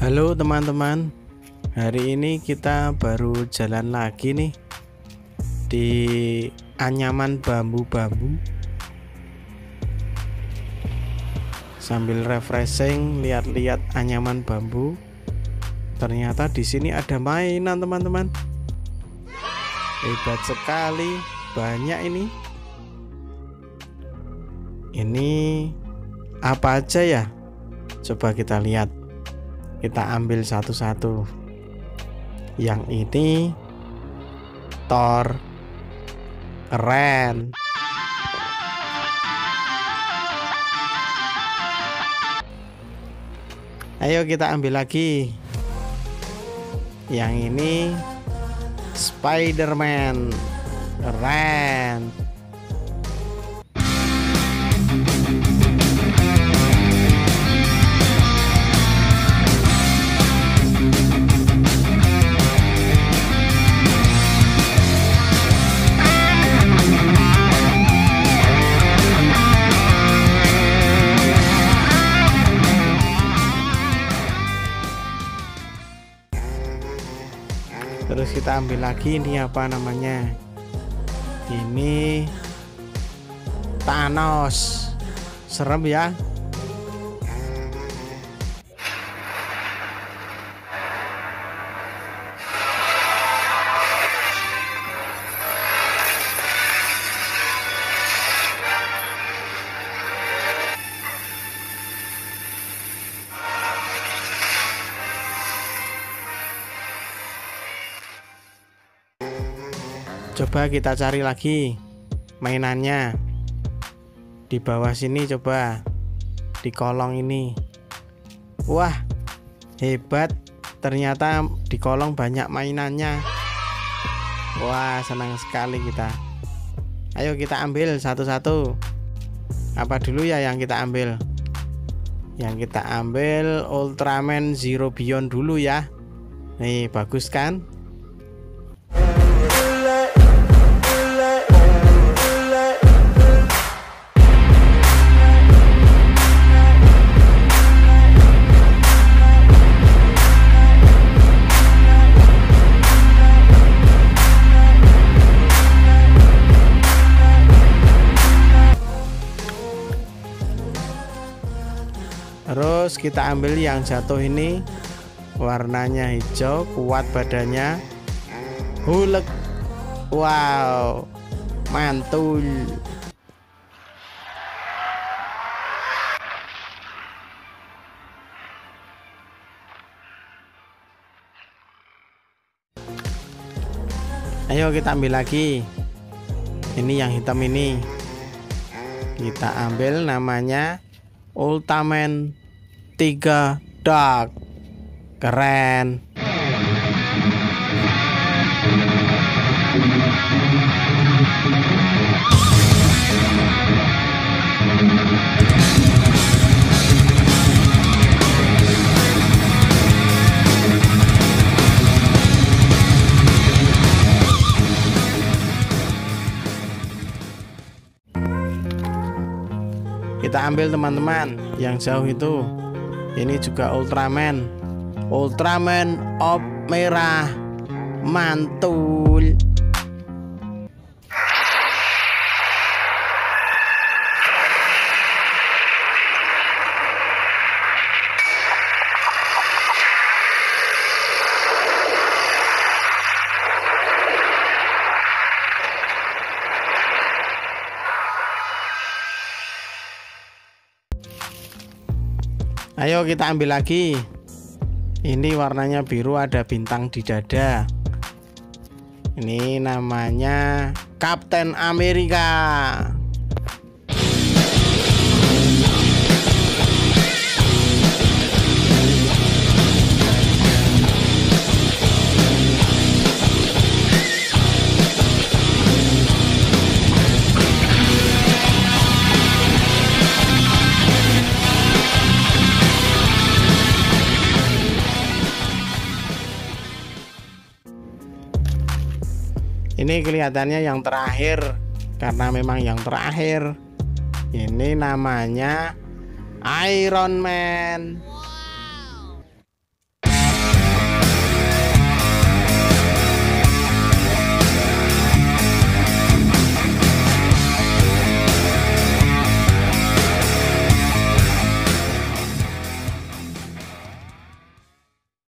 Halo teman-teman. Hari ini kita baru jalan lagi nih Di anyaman bambu-bambu. Sambil refreshing lihat-lihat anyaman bambu. Ternyata di sini ada mainan teman-teman. Hebat sekali Banyak ini. Ini apa aja ya? Coba kita lihat kita ambil satu-satu. Yang ini Thor. Keren. Ayo kita ambil lagi. Yang ini Spider-Man. Keren kita ambil lagi ini apa namanya? Ini Thanos. Serem ya coba kita cari lagi mainannya. Di bawah sini coba. Di kolong ini. Wah hebat. Ternyata di kolong banyak mainannya. Wah senang sekali kita. Ayo kita ambil satu-satu. Apa dulu ya yang kita ambil? Yang kita ambil Ultraman Zero Beyond dulu ya. Nih bagus kan terus kita ambil yang jatuh ini warnanya hijau kuat badannya. Hulek. Wow. Mantul. Ayo kita ambil lagi. Ini yang hitam ini. Kita ambil namanya Ultraman 3 Dark keren. Kita ambil teman-teman yang jauh itu ini juga Ultraman. Ultraman op merah. Mantul Ayo kita ambil lagi. Ini warnanya biru ada bintang di dada. Ini namanya Kapten Amerika. Ini kelihatannya yang terakhir karena memang yang terakhir. Ini namanya Iron Man